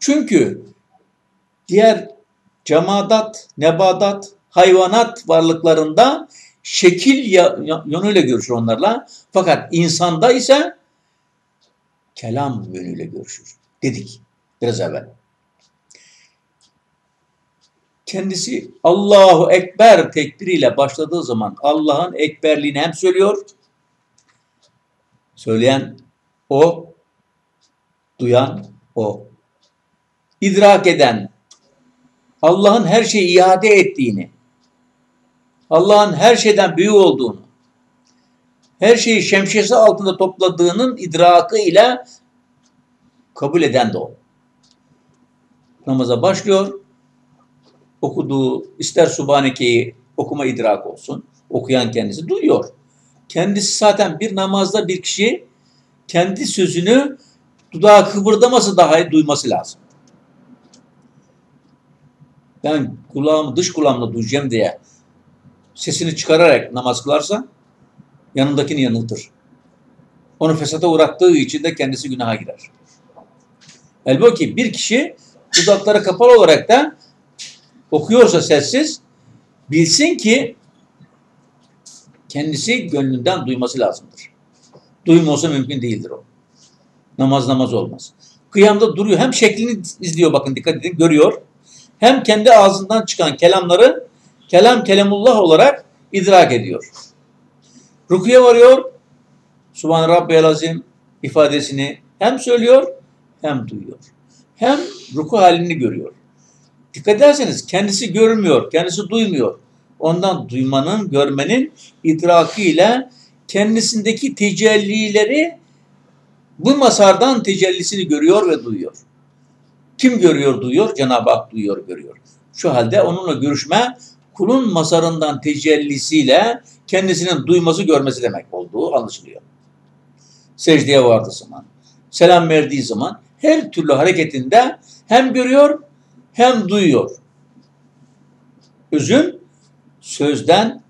Çünkü diğer cemadat, nebadat, hayvanat varlıklarında şekil yönüyle görüşür onlarla. Fakat insanda ise kelam yönüyle görüşür. Dedik biraz evvel. Kendisi Allahu Ekber tekbiriyle başladığı zaman Allah'ın ekberliğini hem söylüyor, söyleyen o, duyan o, idrak eden, Allah'ın her şeyi iade ettiğini, Allah'ın her şeyden büyük olduğunu, her şeyi şemsiyesi altında topladığının idrakı ile kabul eden de o. Namaza başlıyor, okuduğu ister Subhaneke'yi okuma idrak olsun, okuyan kendisi duyuyor. Kendisi zaten bir namazda bir kişi kendi sözünü dudağı kıvırdaması dahi duyması lazım. Ben kulağımı dış kulağımla duyacağım diye sesini çıkararak namaz kılarsa yanındakini yanıltır. Onu fesata uğrattığı için de kendisi günaha girer. Elbette bir kişi dudakları kapalı olarak da okuyorsa sessiz bilsin ki kendisi gönlünden duyması lazımdır. Duymuyorsa mümkün değildir o. Namaz namaz olmaz. Kıyamda duruyor. Hem şeklini izliyor bakın dikkat edin görüyor. Hem kendi ağzından çıkan kelamları kelam kelamullah olarak idrak ediyor. Rukuya varıyor. Subhan Rabbiyal Azim ifadesini hem söylüyor hem duyuyor. Hem ruku halini görüyor. Dikkat ederseniz kendisi görmüyor, kendisi duymuyor. Ondan duymanın, görmenin idraki ile kendisindeki tecellileri bu masardan tecellisini görüyor ve duyuyor. Kim görüyor, duyuyor? Cenab-ı Hak duyuyor, görüyor. Şu halde onunla görüşme kulun mazarından tecellisiyle kendisinin duyması, görmesi demek olduğu anlaşılıyor. Secdeye vardığı zaman, selam verdiği zaman her türlü hareketinde hem görüyor hem duyuyor. Özün sözden,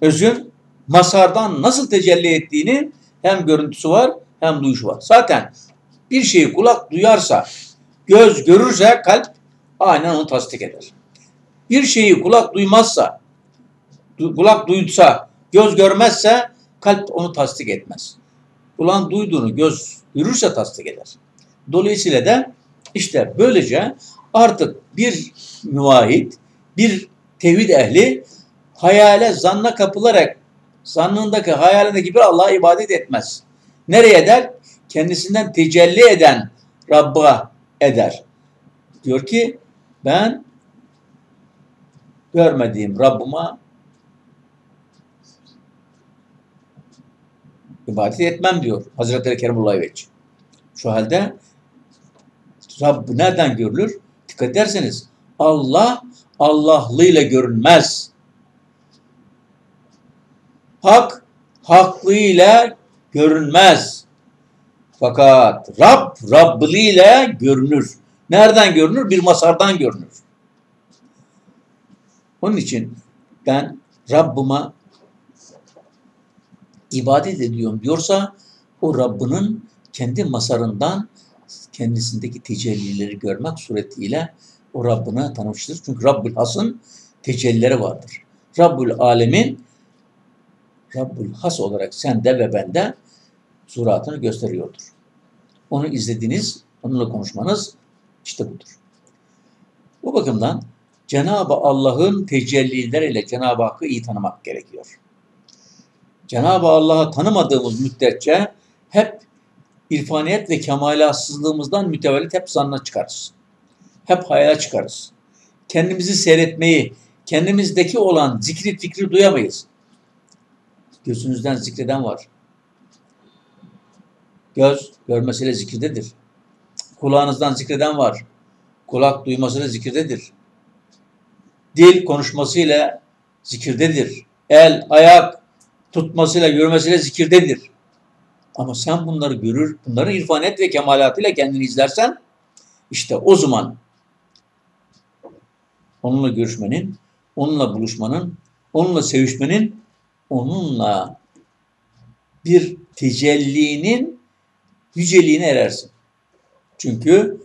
özün masardan nasıl tecelli ettiğini hem görüntüsü var hem duyuşu var. Zaten bir şeyi kulak duyarsa, göz görürse kalp aynen onu tasdik eder. Bir şeyi kulak duymazsa, kulak duysa, göz görmezse kalp onu tasdik etmez. Kulağın duyduğunu göz görürse tasdik eder. Dolayısıyla da işte böylece artık bir müvahit, bir tevhid ehli hayale, zanna kapılarak zannındaki, hayalindeki bir Allah'a ibadet etmez. Nereye eder? Kendisinden tecelli eden Rabb'a eder. Diyor ki ben görmediğim Rabbıma ibadet etmem diyor Hazreti Kerimullah Veç. Şu halde Rabb nereden görülür? Dikkat ederseniz Allah Allahlığıyla görünmez. Hak haklığıyla görünmez. Fakat Rab Rabbliğiyle görünür. Nereden görünür? Bir masardan görünür. Onun için ben Rabbıma ibadet ediyorum diyorsa o Rabbinin kendi masarından kendisindeki tecellileri görmek suretiyle o Rabbine tanımıştır. Çünkü Rabbül Has'ın tecellileri vardır. Rabbül Alemin Rabbül Has olarak sende ve bende suratını gösteriyordur. Onu izlediniz, onunla konuşmanız işte budur. Bu bakımdan Cenab-ı Allah'ın tecellileriyle Cenab-ı Hakk'ı iyi tanımak gerekiyor. Cenab-ı Allah'ı tanımadığımız müddetçe hep irfaniyet ve kemalatsızlığımızdan mütevellit hep zanna çıkarız. Hep hayala çıkarız. Kendimizi seyretmeyi, kendimizdeki olan zikri fikri duyamayız. Gözünüzden zikreden var. Göz görmesiyle zikirdedir. Kulağınızdan zikreden var. Kulak duymasıyla zikirdedir. Dil konuşmasıyla zikirdedir. El, ayak tutmasıyla, görmesiyle zikirdedir. Ama sen bunları görür, bunları irfanet ve kemalatıyla kendini izlersen işte o zaman onunla görüşmenin, onunla buluşmanın, onunla sevişmenin, onunla bir tecellinin yüceliğine erersin. Çünkü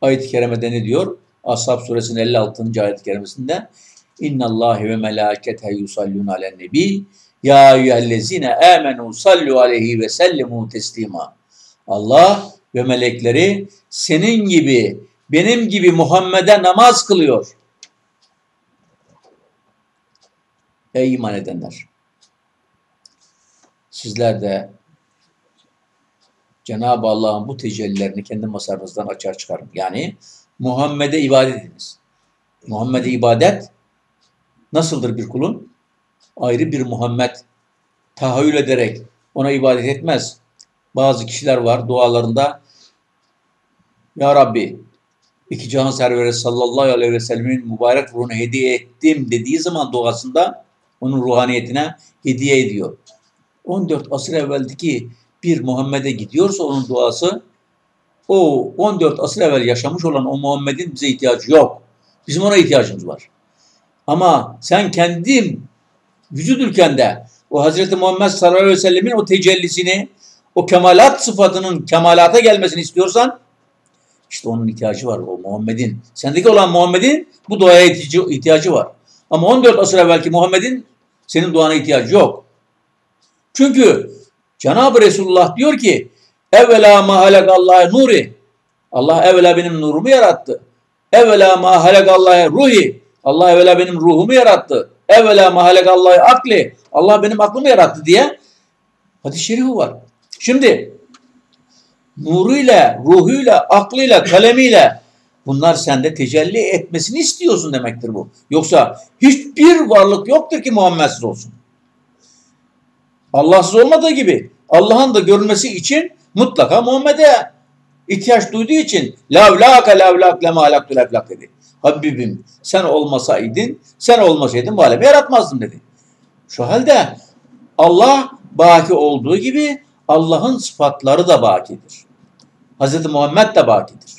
Ayet-i kerimede ne diyor? Ashab suresinin 56. ayet-i kerimesinde İnna Allah ve melâkete yusallûn alen nebi ya eyyühellezine amenu sallu aleyhi ve sellimu teslima. Allah ve melekleri senin gibi, benim gibi Muhammed'e namaz kılıyor. Ey iman edenler! Sizler de Cenab-ı Allah'ın bu tecellilerini kendi masarınızdan açar çıkarın. Yani Muhammed'e ibadet ediniz. Muhammed'e ibadet nasıldır bir kulun? Ayrı bir Muhammed tahayyül ederek ona ibadet etmez. Bazı kişiler var dualarında Ya Rabbi iki cihan serveri sallallahu aleyhi ve sellemin mübarek ruhunu hediye ettim dediği zaman duasında onun ruhaniyetine hediye ediyor. 14 asır evveldeki bir Muhammed'e gidiyorsa onun duası o 14 asır evvel yaşamış olan o Muhammed'in bize ihtiyacı yok. Bizim ona ihtiyacımız var. Ama sen kendin vücut ülkende o Hazreti Muhammed sallallahu aleyhi ve sellemin o tecellisini, o kemalat sıfatının kemalata gelmesini istiyorsan işte onun ihtiyacı var o Muhammed'in. Sendeki olan Muhammed'in bu duaya ihtiyacı var. Ama 14 asır evvelki Muhammed'in senin duana ihtiyacı yok. Çünkü Cenab-ı Resulullah diyor ki evvela ma Allah nuri Allah evvela benim nurumu yarattı. Evvela ma Allah ruhi Allah evvela benim ruhumu yarattı. Evvela ma Allah akli Allah benim aklımı yarattı diye hadis-i şerifi var. Şimdi nuruyla, ruhuyla, aklıyla, kalemiyle bunlar sende tecelli etmesini istiyorsun demektir bu. Yoksa hiçbir varlık yoktur ki Muhammedsiz olsun. Allahsız olmadığı gibi Allah'ın da görülmesi için mutlaka Muhammed'e ihtiyaç duyduğu için lavlaka lavlak lema alaktu laflak dedi. Habibim sen olmasaydın, sen olmasaydın bu alemi yaratmazdın dedi. Şu halde Allah baki olduğu gibi Allah'ın sıfatları da bakidir. Hz. Muhammed de bakidir.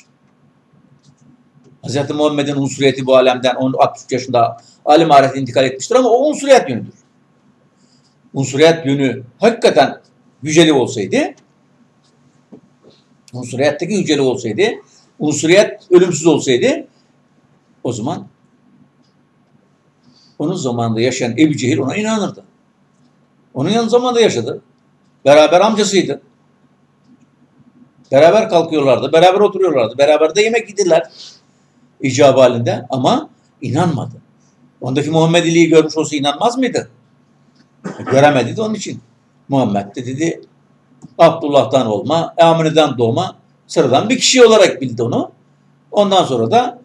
Hz. Muhammed'in unsuriyeti bu alemden 63 yaşında alim ahirete intikal etmiştir ama o unsuriyet yönüdür. Unsuriyet yönü hakikaten yüceli olsaydı unsuriyetteki yüceli olsaydı unsuriyet ölümsüz olsaydı o zaman onun zamanında yaşayan Ebu Cehil ona inanırdı. Onun yan zamanında yaşadı. Beraber amcasıydı. Beraber kalkıyorlardı, beraber oturuyorlardı, beraber de yemek yediler icabı halinde ama inanmadı. Ondaki Muhammediliği görmüş olsa inanmaz mıydı? Göremedi de onun için. Muhammed de dedi Abdullah'tan olma, Amine'den doğma sıradan bir kişi olarak bildi onu. Ondan sonra da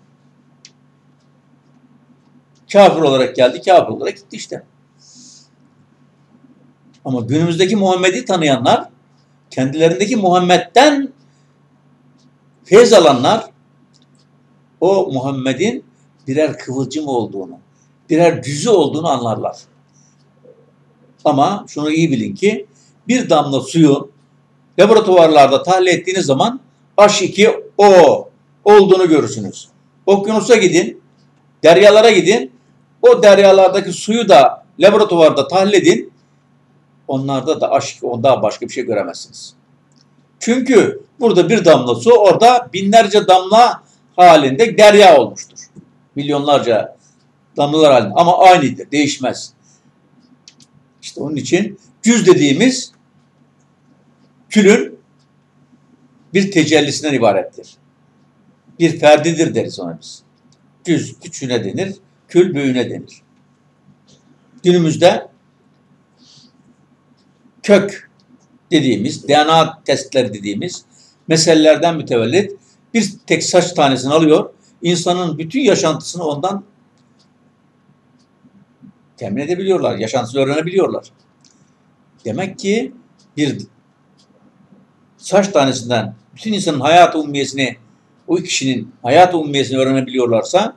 kafir olarak geldi, kafir olarak gitti işte. Ama günümüzdeki Muhammed'i tanıyanlar kendilerindeki Muhammed'den feyz alanlar o Muhammed'in birer kıvılcım olduğunu, birer cüzü olduğunu anlarlar. Ama şunu iyi bilin ki bir damla suyu laboratuvarlarda tahlil ettiğiniz zaman H2O olduğunu görürsünüz. Okyanusa gidin, deryalara gidin. O deryalardaki suyu da laboratuvarda tahlil edin. Onlarda da H2O daha başka bir şey göremezsiniz. Çünkü burada bir damla su orada binlerce damla halinde derya olmuştur. Milyonlarca damlalar halinde ama aynıdır, değişmez. İşte onun için cüz dediğimiz külün bir tecellisinden ibarettir. Bir ferdidir deriz ona biz. Cüz küçüğüne denir, kül büyüğüne denir. Günümüzde kök dediğimiz, DNA testleri dediğimiz meselelerden mütevellit bir tek saç tanesini alıyor, insanın bütün yaşantısını ondan temin edebiliyorlar, yaşantısını öğrenebiliyorlar. Demek ki bir saç tanesinden bütün insanın hayat ummiyesini, o kişinin hayat ummiyesini öğrenebiliyorlarsa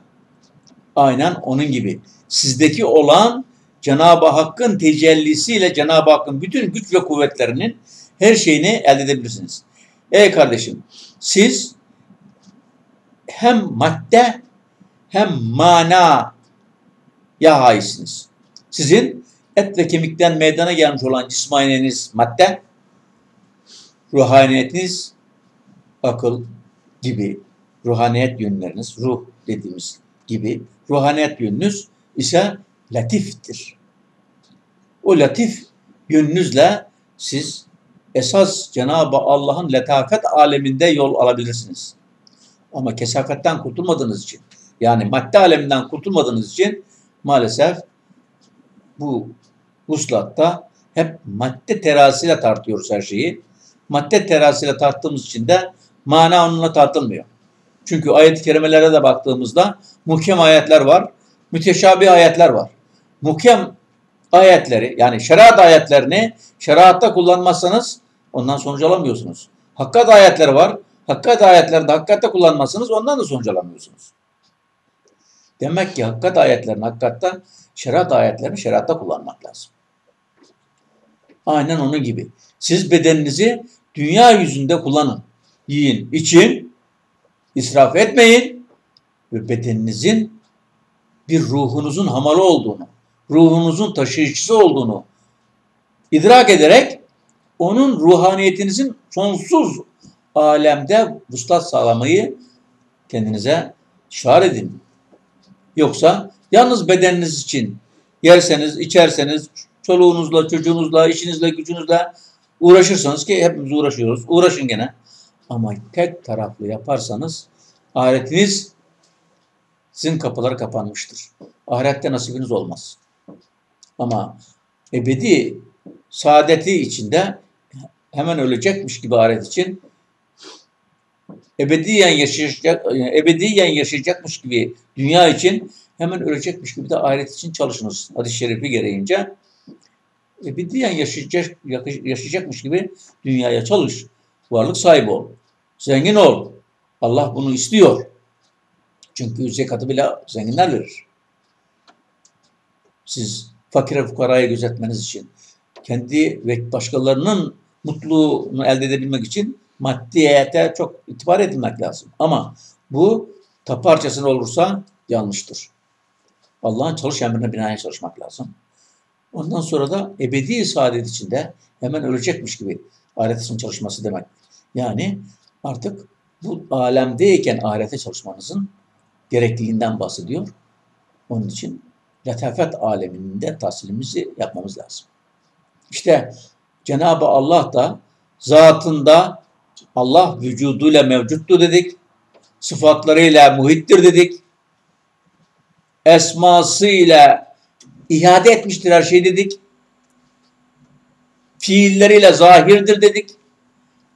aynen onun gibi. Sizdeki olan Cenab-ı Hakk'ın tecellisiyle Cenab-ı Hakk'ın bütün güç ve kuvvetlerinin her şeyini elde edebilirsiniz. Ey kardeşim siz hem madde hem mana ya haisiniz. Sizin et ve kemikten meydana gelmiş olan cismaniyeniz madde, ruhaniyetiniz akıl gibi ruhaniyet yönleriniz, ruh dediğimiz gibi ruhaniyet yönünüz ise latiftir. O latif yönünüzle siz esas Cenab-ı Allah'ın letafet aleminde yol alabilirsiniz. Ama kesafetten kurtulmadığınız için, yani madde aleminden kurtulmadığınız için maalesef bu huslatta hep madde terazisiyle tartıyoruz her şeyi. Madde terazisiyle tarttığımız için de mana onunla tartılmıyor. Çünkü ayet-i kerimelere de baktığımızda muhkem ayetler var, müteşabih ayetler var. Muhkem ayetleri yani şeriat ayetlerini şeriatta kullanmazsanız ondan sonuç alamıyorsunuz. Hakkat ayetleri var. Hakkat ayetlerini hakikatte kullanmazsanız ondan da sonuç alamıyorsunuz. Demek ki hakkat ayetlerini hakikatta şeriat ayetlerini şeriatta kullanmak lazım. Aynen onun gibi. Siz bedeninizi dünya yüzünde kullanın. Yiyin, için, israf etmeyin ve bedeninizin bir ruhunuzun hamalı olduğunu, ruhunuzun taşıyıcısı olduğunu idrak ederek onun ruhaniyetinizin sonsuz alemde vuslat sağlamayı kendinize şiar edin. Yoksa yalnız bedeniniz için yerseniz, içerseniz, çoluğunuzla, çocuğunuzla, işinizle, gücünüzle uğraşırsanız ki hepimiz uğraşıyoruz. Uğraşın gene. Ama tek taraflı yaparsanız ahiretiniz sizin kapıları kapanmıştır. Ahirette nasibiniz olmaz. Ama ebedi saadeti içinde hemen ölecekmiş gibi ahiret için ebediyen yaşayacak ebediyen yaşayacakmış gibi dünya için hemen ölecekmiş gibi de ahiret için çalışınız. Hadis-i şerifi gereğince ebediyen yaşayacak, yaşayacakmış gibi dünyaya çalış. Varlık sahibi ol. Zengin ol. Allah bunu istiyor. Çünkü zekatı bile zenginler verir. Siz fakire fukarayı gözetmeniz için, kendi ve başkalarının mutluluğunu elde edebilmek için maddiyete çok itibar edilmek lazım. Ama bu taparcasına olursa yanlıştır. Allah'ın çalış emrine binaen çalışmak lazım. Ondan sonra da ebedi saadet içinde hemen ölecekmiş gibi ahiret çalışması demek. Yani artık bu alemdeyken ahirete çalışmanızın gerekliliğinden bahsediyor. Onun için letafet aleminde tahsilimizi yapmamız lazım. İşte Cenab-ı Allah da zatında Allah vücuduyla mevcuttur dedik. Sıfatlarıyla muhittir dedik. Esmasıyla ihade etmiştir her şey dedik. Fiilleriyle zahirdir dedik.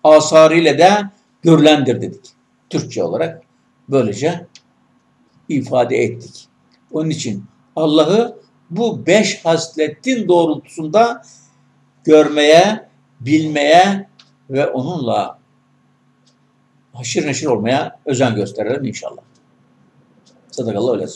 Asarıyla da görülendir dedik. Türkçe olarak böylece ifade ettik. Onun için Allah'ı bu beş hasletin doğrultusunda görmeye, bilmeye ve onunla haşir neşir olmaya özen gösterelim inşallah. Sadakallah öyle.